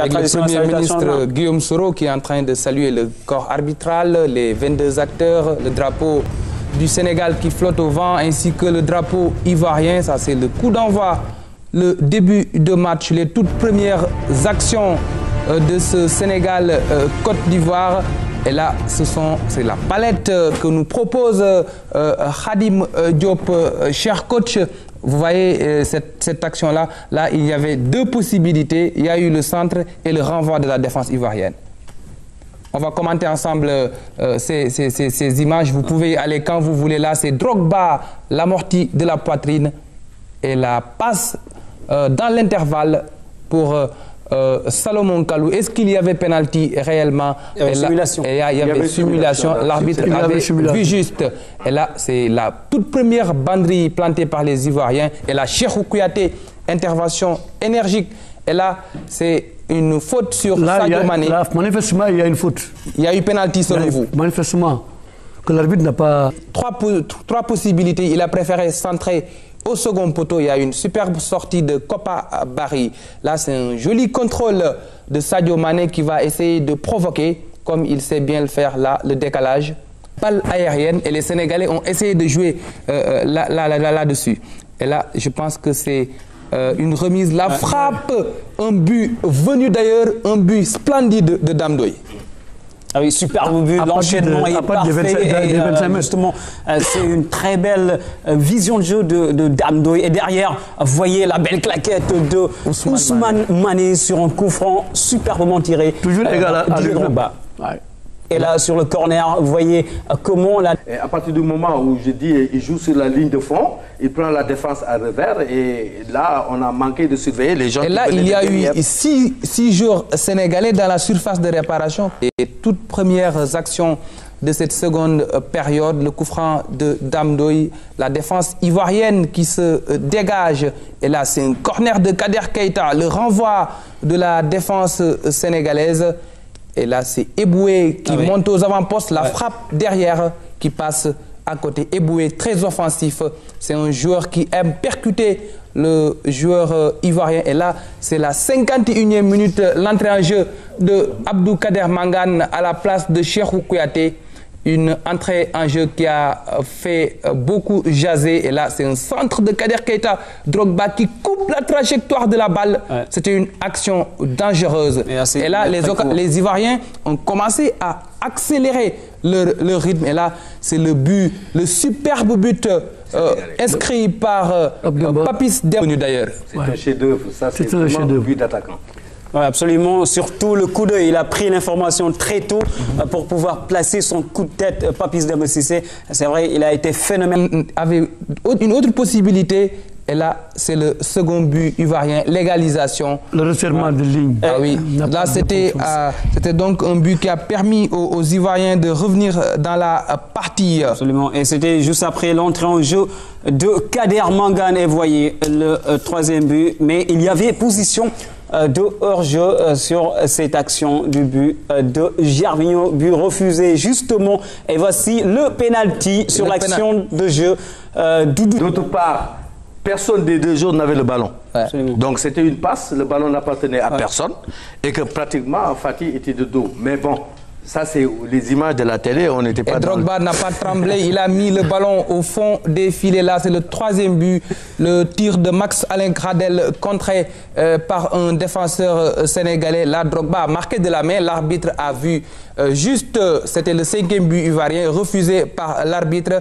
Avec le Premier ministre Guillaume Soro qui est en train de saluer le corps arbitral, les 22 acteurs, le drapeau du Sénégal qui flotte au vent ainsi que le drapeau ivoirien. Ça, c'est le coup d'envoi, le début de match, les toutes premières actions de ce Sénégal-Côte d'Ivoire. Et là, c'est la palette que nous propose Khadim Diop, cher coach. Vous voyez cette, cette action-là, là, il y avait deux possibilités. Il y a eu le centre et le renvoi de la défense ivoirienne. On va commenter ensemble euh, ces, ces, images. Vous pouvez aller quand vous voulez. Là, c'est Drogba, l'amorti de la poitrine et la passe euh, dans l'intervalle pour euh, Salomon Kalou. Est-ce qu'il y avait penalty réellement? Il y avait simulation. il y, avait, simulation. L'arbitre avait vu juste. Et là, c'est la toute première banderie plantée par les Ivoiriens. Et la Cheikhou Kouyaté, intervention énergique. Et là, c'est une faute sur là, Sadio Mané. Là, manifestement, il y a une faute. Il y a eu pénalty selon vous? Manifestement, que l'arbitre n'a pas. Trois, trois possibilités. Il a préféré centrer au second poteau. Il y a une superbe sortie de Copa Barry. Là, c'est un joli contrôle de Sadio Mané qui va essayer de provoquer, comme il sait bien le faire là, le décalage. Balle aérienne et les Sénégalais ont essayé de jouer euh, euh, là- là- là- là- là-dessus. et là, je pense que c'est euh, une remise. La frappe, un but venu d'ailleurs, un but splendide de Damdoy. Ah oui, superbe but, À l'enchaînement est à parfait. 25 et, euh, 25 mètres. justement, euh, c'est une très belle euh, vision de jeu de, de Damdoy. Et derrière, vous voyez la belle claquette de Ousmane Ousmane, Mané sur un coup franc superbement tiré. Toujours égal à, à. Ouais. Et là, sur le corner, vous voyez euh, comment la Et à partir du moment où je dis il joue sur la ligne de fond, il prend la défense à revers et là on a manqué de surveiller les gens. Et là, il y a eu six, six jours sénégalais dans la surface de réparation. Et toutes premières actions de cette seconde euh, période, le coup franc de Damdoy, la défense ivoirienne qui se euh, dégage. Et là, c'est un corner de Kader Keita, le renvoi de la défense sénégalaise. Et là, c'est Eboué qui Ah oui. monte aux avant-postes, la frappe derrière qui passe à côté. Eboué, très offensif. C'est un joueur qui aime percuter le joueur euh, ivoirien. Et là, c'est la 51e minute, l'entrée en jeu de Abdou Kader Mangan à la place de Cheikhou Kouyaté. Une entrée en jeu qui a fait beaucoup jaser. Et là, c'est un centre de Kader Keita, Drogba, qui coupe la trajectoire de la balle. Ouais. C'était une action dangereuse. Et là, les, Ivoiriens ont commencé à accélérer leur, leur rythme. Et là, c'est le but, le superbe but euh, inscrit par euh. Papis Devenu d'ailleurs. C'est un chef-d'œuvre, ça c'est un chef-d'œuvre. but d'attaquant. Ouais, absolument, surtout le coup d'œil. Il a pris l'information très tôt euh, pour pouvoir placer son coup de tête, euh, Papis Demba Cissé. C'est vrai, il a été phénoménal. avait une autre possibilité. Et là, c'est le second but ivoirien, légalisation. Le resserrement de ligne. Ah oui, là c'était euh, c'était donc un but qui a permis aux, aux Ivoiriens de revenir dans la euh, partie. Absolument. Et c'était juste après l'entrée en jeu de Kader Mangan. Et voyez le euh, troisième but. Mais il y avait position euh, de hors-jeu euh, sur cette action du but euh, de Gervinho. But refusé justement. Et voici le penalty sur l'action de jeu. Euh, Doudou. D'autre part, personne des deux joueurs n'avait le ballon. Ouais. Donc c'était une passe, le ballon n'appartenait à personne et que pratiquement Fatih était de dos. Mais bon, ça c'est les images de la télé, on n'était Et pas le- Drogba n'a pas tremblé, il a mis le ballon au fond des filets. Là, c'est le troisième but. Le tir de Max Alain Gradel contré euh, par un défenseur euh, sénégalais. Là, Drogba a marqué de la main. L'arbitre a vu euh, juste, c'était le cinquième but ivoirien refusé par l'arbitre.